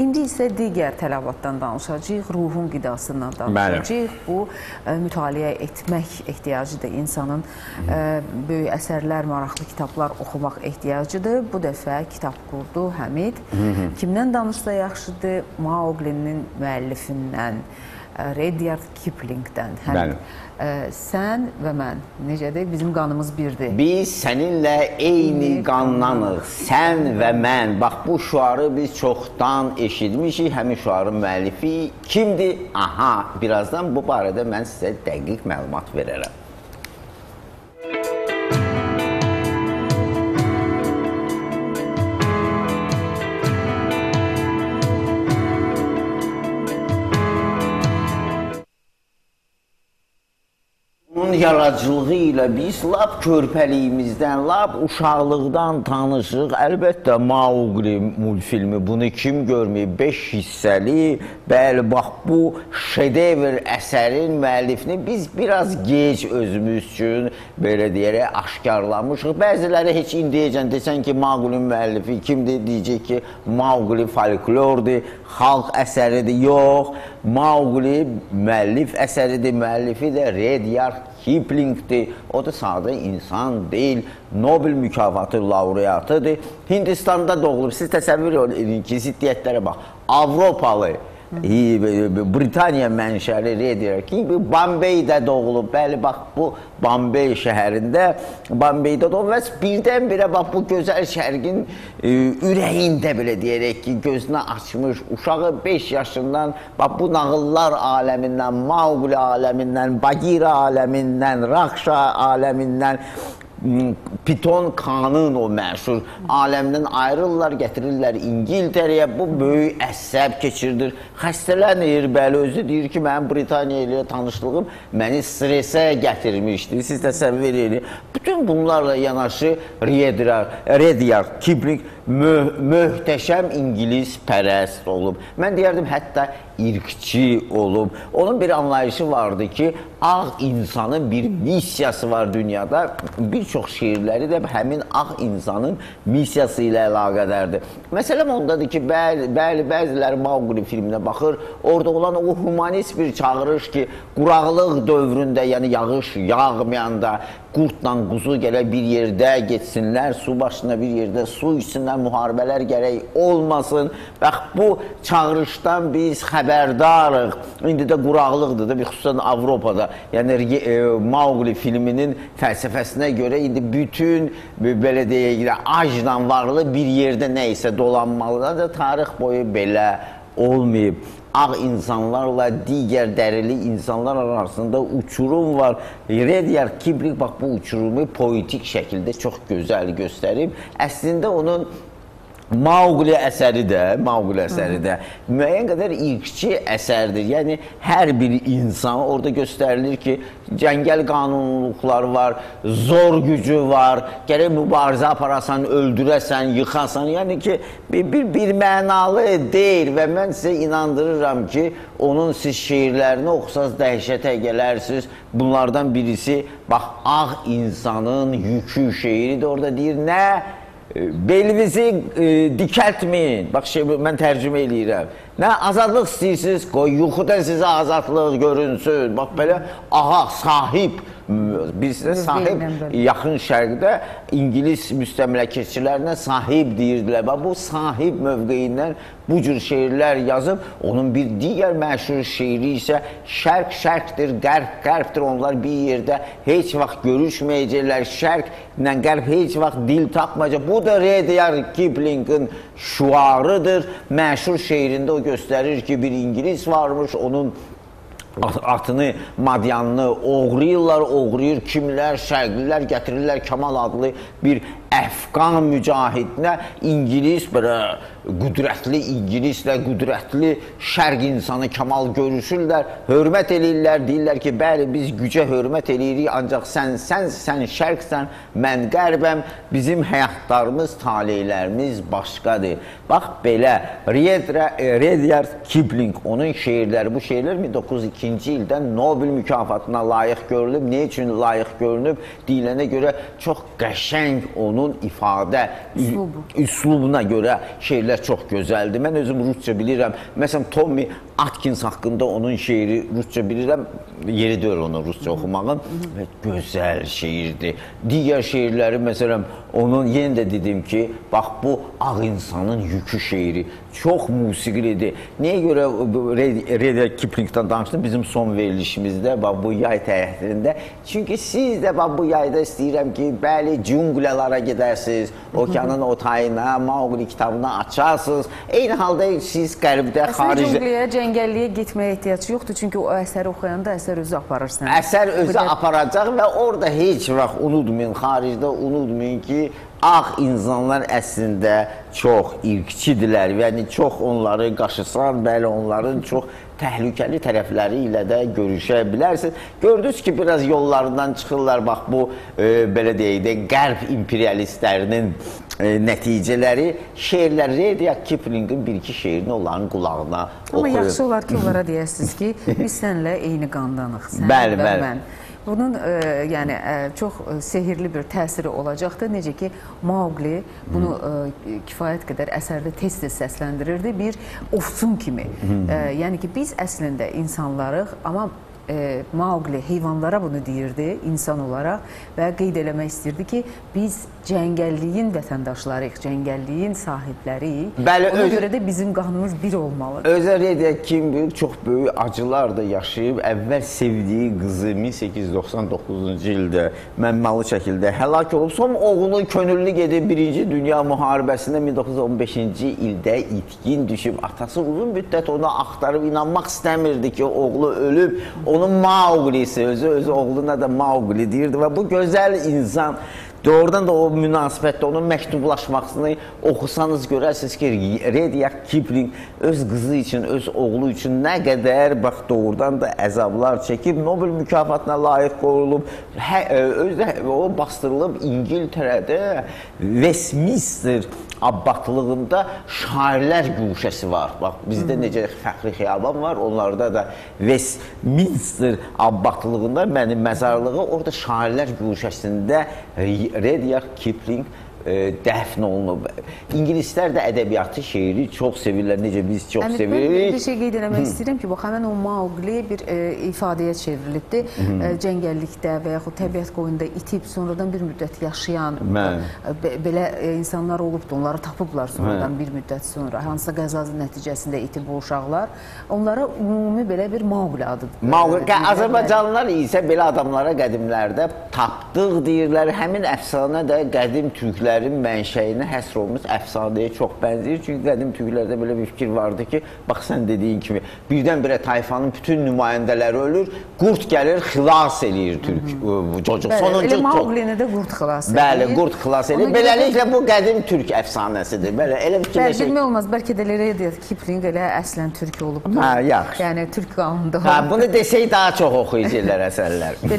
İndi isə digər tələbatdan danışacağıq, ruhun qidasından danışacağıq. Bəli. Bu ə, mütaliə etmək ehtiyacıdır insanın. Ə, böyük əsərlər, maraqlı kitablar oxumaq ehtiyacıdır. Bu dəfə kitab qurdu Həmid. Hı -hı. Kimdən danışsa yaxşıdır? Mauqlinin müəllifindən. Rudyard Kiplingdən. Bəli. Ə, sən və mən necədir? Bizim qanımız birdir. Biz səninlə eyni qandanıq. Sən və mən. Bax bu şüarı biz çoxdan eşitmişik. Həmin şüarın müəllifi kimdir? Aha, birazdan bu barədə mən sizə dəqiq məlumat verərəm. Yaradıcılığı ilə biz lap körpəliyimizdən, lap uşaqlıqdan tanışıq. Əlbəttə Mauqli multfilmi bunu kim görməyib? 5 hissəli. Bəli, bax bu şedevr əsərin müəllifini biz biraz gec özümüz üçün belə deyərək aşkarlamışıq. Bəziləri heç indiyəcən desən ki, Mauqli müəllifi kimdir? Deyəcək ki, Mauqli folklordur, xalq əsəridir. Yox, Mauqli müəllif əsəridir. Müəllifi də Rudyard Kiplingdir. O da sadə insan deyil. Nobel mükafatı laureatıdır. Hindistanda doğulub. Siz təsəvvür edin ki, ziddiyyətlərə bax. Avropalı Britaniya mənşəli Rediyer King Bambeydə doğulub. Bəli, bax bu Bambey şəhərində, Bambeydə doğulub və birdən-birə bax bu gözəl şərqin e, ürəyində belə deyərək ki, gözünü açmış uşağı 5 yaşından bax bu nağıllar aləmindən, Mauqli aləmindən, Bagira aləmindən, Rakşa aləmindən Piton Kanın o məşhur aləmdən ayrılırlar, gətirirlər İngiltərəyə. Bu böyük əsəb keçirdir. Xəstələnir, bəli, özü deyir ki, mənim Britaniya ilə tanışlığım məni stresə gətirmişdi. Siz təsəvvür edin. Bütün bunlarla yanaşı Rudyard Kipling möh möhtəşəm ingilis pərəst olub. Mən deyərdim hətta irqçi olub. Onun bir anlayışı vardı ki, ağ insanın bir missiyası var dünyada. Bir çox şeirləri də həmin ağ insanın missiyası ilə əlaqədardır. Məsələn ondadır ki, bəli, bəli bəziləri Mauqli filminə baxır, orada olan o humanist bir çağırış ki, quraqlıq dövründə, yəni yağış yağmayanda qurtla quzu gələ bir yerdə getsinlər, su başına bir yerdə su içsinlər, müharibələr gərək olmasın. Bax bu çağırışdan biz xəbərdarıq. İndi də quraqlıqdır da, xüsusən Avropada. Yəni e, Mauqli filminin fəlsəfəsinə görə indi bütün belə deyək, acla varlı bir yerdə nə isə dolanmalıdır tarix boyu belə olmayıb ağ insanlarla digər dərili insanlar arasında uçurum var. Rudyard Kipling bax bu uçurumu poetik şəkildə çox gözəl göstərib. Əslində onun Mauqli əsəri də, Mauqli əsəri də müəyyən qədər irqçi əsərdir. Yəni hər bir insan orada göstərilir ki, cəngəl qanunluqları var, zor gücü var, gərək mübarizə aparasan, öldürəsən, yıxasan. Yəni ki, bir, bir, bir mənalı deyil və mən sizə inandırıram ki, onun siz şeirlərini oxusaz dəhşətə gələrsiniz. Bunlardan birisi, bax, ağ insanın yükü şeiridir. Orada deyir, nə? Belinizi e, dikəltməyin. Bax şey mən tərcümə eləyirəm. Nə azadlıq istəyirsiniz, qoy yuxuda sizə azadlıq görünsün. Bax belə aha sahib Bizdə sahib yaxın şərqdə İngilis müstəmləkəçilərinə sahib deyirdilər. Və bu sahib mövqeyindən bu cür şeirlər yazıb, onun bir digər məşhur şeiri isə şərq şərqdir, qərb qərbdir. Onlar bir yerdə heç vaxt görüşməyəcəklər. Şərqlə qərb heç vaxt dil tapmayacaq. Bu da Rudyard Kiplingin şuarıdır. Məşhur şeirində o göstərir ki, bir İngilis varmış, onun atını, madyanını oğrayırlar, oğrayır kimlər, şərqlilər gətirirlər Kamal adlı bir Əfqan mücahidinə İngilis belə qüdrətli İngilislə qüdrətli şərq insanı Kamal görüşürlər, hörmət eləyirlər, deyirlər ki, bəli biz gücə hörmət eləyirik, ancaq sən sən sən şərqsən, mən qərbəm, bizim həyatlarımız, taleylərimiz başqadır. Bax belə Rudyard Kipling onun şeirləri, bu şeirlər 1902-ci ildə Nobel mükafatına layiq görülüb. Nə üçün layiq görünüb? Deyilənə görə çox qəşəng onun ifadə üslubu. üslubuna görə şeirlər şeirlər çox gözəldir. Mən özüm rusca bilirəm. Məsələn, Tommy Atkins haqqında onun şeiri rusca bilirəm. Yeri deyil onu rusca oxumağın gözəl şeirdir. Digər şeirləri məsələn onun yenə də dedim ki, bax bu ağ insanın yükü şeiri çox musiqilidir. Nəyə görə Rudyard Kiplingdən danışdım bizim son verilişimizdə, bax bu yay təyyarəsində. Çünki siz də bax bu yayda istəyirəm ki, bəli, cünglələrə gedərsiniz, okeanın o tayına, Mauqli kitabını açarsınız. Eyni halda siz qərbdə, xaricdə cüngliyə, cəngəlliyə getməyə ehtiyac yoxdur, çünki o əsəri oxuyanda əsər özü aparır səni. Əsər özü Burada... aparacaq və orada heç vaxt unutmayın, xaricdə unutmayın ki, ağ insanlar əslində çox irqçidirlər. Yəni çox onları qaşısan, bəli, onların çox təhlükəli tərəfləri ilə də görüşə bilərsiniz. Gördünüz ki, biraz yollarından çıxırlar. Bax bu e, belə deyək də qərb imperialistlərinin e, nəticələri şeirlər Rudyard Kiplingin bir-iki şeirini onların qulağına oxuyur. Amma yaxşı olar ki, onlara deyəsiniz ki, biz səninlə eyni qandanıq. Sən bəli, və bəli. mən. Bunun e, yəni e, çox sehirli bir təsiri olacaqdır. Necə ki Mauqli bunu e, kifayət qədər əsərdə tez-tez səsləndirirdi bir ofsun kimi. Ə, yəni ki biz əslində insanlarıq, amma e, Mauqli heyvanlara bunu deyirdi insan olaraq və qeyd eləmək istirdi ki, biz cəngəlliyin vətəndaşlarıyıq, cəngəlliyin sahibləriyik. Bəli, Ona öz... görə də bizim qanımız bir olmalıdır. Özə deyək kim bilir, çox böyük acılar da yaşayıb, əvvəl sevdiyi qızı 1899-cu ildə məmmalı şəkildə həlak olub, son oğlu könüllü gedib 1-ci Dünya müharibəsində 1915-ci ildə itkin düşüb. Atası uzun müddət onu axtarıb inanmaq istəmirdi ki, oğlu ölüb. Onu onun Mauqlisi, özü özü oğluna da Mauqli deyirdi və bu gözəl insan Doğrudan da o münasibətdə onun məktublaşmasını oxusanız görərsiniz ki, Rudyard Kipling öz qızı üçün, öz oğlu üçün nə qədər bax doğrudan da əzablar çəkib, Nobel mükafatına layiq qoyulub, hə, özü o bastırılıb İngiltərədə Westminster abbatlığında şairlər guşəsi var. Bax bizdə necə fəxri xiyaban var, onlarda da Westminster abbatlığında mənim məzarlığı orada şairlər guşəsində Rudyard Kipling dəfn olunub. İngilislər də ədəbiyyatı, şeiri çox sevirlər, necə biz çox yəni, sevirik. Mən bir şey qeyd eləmək istəyirəm ki, bax həmin o Mauqli bir e, ifadəyə çevrilibdi. E, cəngəllikdə və yaxud təbiət qoyunda itib sonradan bir müddət yaşayan Mən. be, belə e, insanlar olubdu. Onları tapıblar sonradan Mən. bir müddət sonra. Hansısa qəza nəticəsində itib bu uşaqlar. Onlara ümumi belə bir Mauqli adı. Mauqli Azərbaycanlılar isə belə adamlara qədimlərdə tapdıq deyirlər. Həmin əfsanə də qədim türklər türklərin mənşəyinə həsr olmuş əfsanəyə çox bənzəyir. Çünki qədim türklərdə belə bir fikir vardı ki, bax sən dediyin kimi, birdən-birə tayfanın bütün nümayəndələri ölür, qurd gəlir, xilas eləyir türk çocuq. Sonuncu elə Mauqlini də qurd xilas eləyir. Bəli, qurd xilas eləyir. Beləliklə bu qədim türk əfsanəsidir. Belə elə fikirləşək. Bəli, bilmək olmaz, bəlkə də elə deyək, Kipling elə əslən türk olubdu. Hə, yaxşı. Yəni türk qanunda. Hə, bunu desək daha çox oxuyucular əsərlər.